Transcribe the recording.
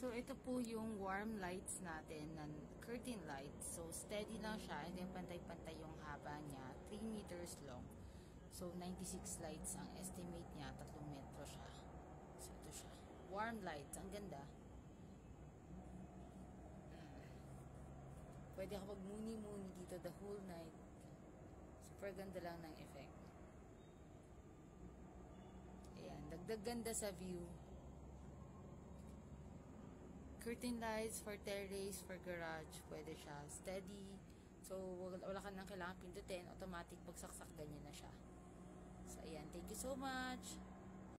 So, ito po yung warm lights natin, ng curtain lights. So, steady lang siya, and then pantay-pantay yung haba niya, 3 meters long. So, 96 lights ang estimate niya, 3 metro siya. So, ito siya. Warm lights, ang ganda. Pwede ako magmuni-muni dito the whole night. Super ganda lang ng effect. Ayan, dagdag ganda sa view. Curtain lights for terrace, for garage, pwede siya. Steady. So, wala, ka nang kailangan pindutin. Automatic, pagsaksak, ganyan na siya. So, ayan. Thank you so much.